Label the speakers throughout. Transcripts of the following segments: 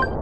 Speaker 1: you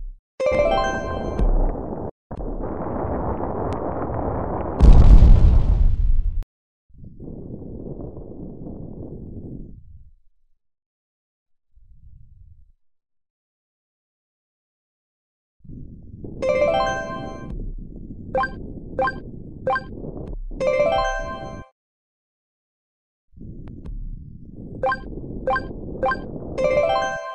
Speaker 1: Thank you.